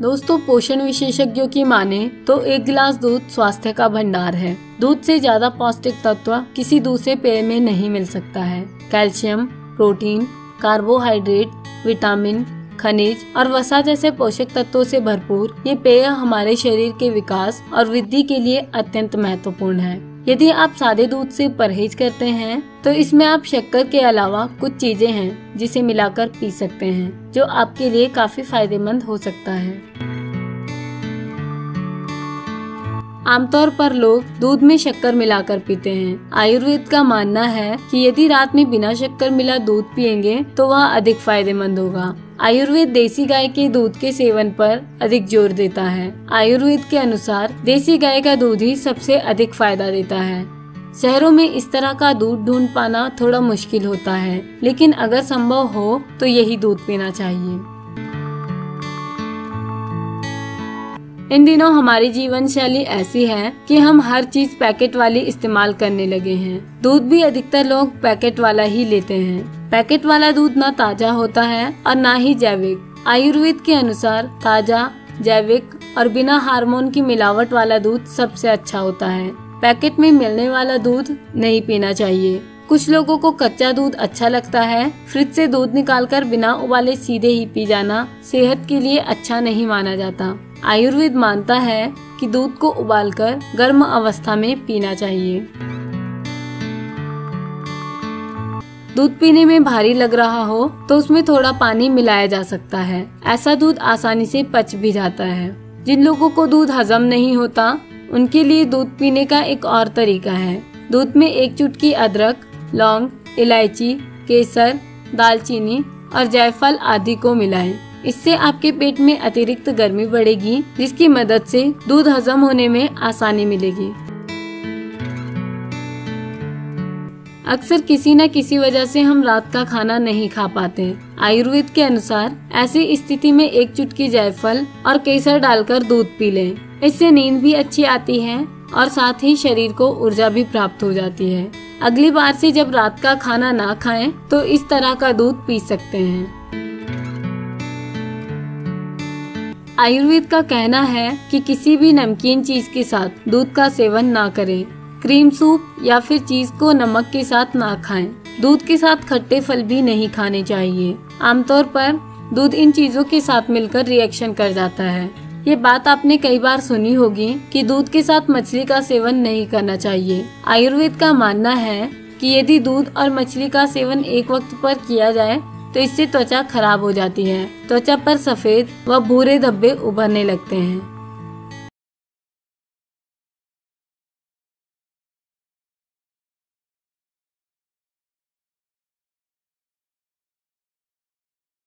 दोस्तों, पोषण विशेषज्ञों की माने तो एक गिलास दूध स्वास्थ्य का भंडार है। दूध से ज़्यादा पौष्टिक तत्व किसी दूसरे पेय में नहीं मिल सकता है। कैल्शियम, प्रोटीन, कार्बोहाइड्रेट, विटामिन, खनिज और वसा जैसे पोषक तत्वों से भरपूर ये पेय हमारे शरीर के विकास और वृद्धि के लिए अत्यंत महत्वपूर्ण है। यदि आप सादे दूध से परहेज करते हैं तो इसमें आप शक्कर के अलावा कुछ चीज़ें हैं, जिसे मिलाकर पी सकते हैं, जो आपके लिए काफ़ी फ़ायदेमंद हो सकता है। आमतौर पर लोग दूध में शक्कर मिलाकर पीते हैं। आयुर्वेद का मानना है कि यदि रात में बिना शक्कर मिला दूध पिएँगे तो वह अधिक फ़ायदेमंद होगा। आयुर्वेद देसी गाय के दूध के सेवन पर अधिक ज़ोर देता है। आयुर्वेद के अनुसार देसी गाय का दूध ही सबसे अधिक फ़ायदा देता है। शहरों में इस तरह का दूध ढूंढ पाना थोड़ा मुश्किल होता है, लेकिन अगर संभव हो तो यही दूध पीना चाहिए। इन दिनों हमारी जीवन शैली ऐसी है कि हम हर चीज़ पैकेट वाली इस्तेमाल करने लगे हैं। दूध भी अधिकतर लोग पैकेट वाला ही लेते हैं। पैकेट वाला दूध न ताज़ा होता है और न ही जैविक। आयुर्वेद के अनुसार ताज़ा, जैविक और बिना हार्मोन की मिलावट वाला दूध सबसे अच्छा होता है। पैकेट में मिलने वाला दूध नहीं पीना चाहिए। कुछ लोगों को कच्चा दूध अच्छा लगता है। फ्रिज से दूध निकालकर बिना उबाले सीधे ही पी जाना सेहत के लिए अच्छा नहीं माना जाता। आयुर्वेद मानता है कि दूध को उबालकर गर्म अवस्था में पीना चाहिए। दूध पीने में भारी लग रहा हो तो उसमें थोड़ा पानी मिलाया जा सकता है। ऐसा दूध आसानी से पच भी जाता है। जिन लोगों को दूध हजम नहीं होता, उनके लिए दूध पीने का एक और तरीका है। दूध में एक चुटकी अदरक, लौंग, इलायची, केसर, दालचीनी और जायफल आदि को मिलाएँ। इससे आपके पेट में अतिरिक्त गर्मी बढ़ेगी, जिसकी मदद से दूध हजम होने में आसानी मिलेगी अक्सर किसी न किसी वजह से हम रात का खाना नहीं खा पाते आयुर्वेद के अनुसार, ऐसी स्थिति में एक चुटकी जायफल और केसर डालकर दूध पी लें। इससे नींद भी अच्छी आती है और साथ ही शरीर को ऊर्जा भी प्राप्त हो जाती है अगली बार से जब रात का खाना ना खाएँ तो इस तरह का दूध पी सकते हैं। आयुर्वेद का कहना है कि किसी भी नमकीन चीज़ के साथ दूध का सेवन ना करें। क्रीम सूप या फिर चीज़ को नमक के साथ ना खाएँ। दूध के साथ खट्टे फल भी नहीं खाने चाहिए। आमतौर पर दूध इन चीज़ों के साथ मिलकर रिएक्शन कर जाता है। ये बात आपने कई बार सुनी होगी कि दूध के साथ मछली का सेवन नहीं करना चाहिए। आयुर्वेद का मानना है कि यदि दूध और मछली का सेवन एक वक्त पर किया जाए तो इससे त्वचा खराब हो जाती है। त्वचा पर सफ़ेद व भूरे धब्बे उभरने लगते हैं।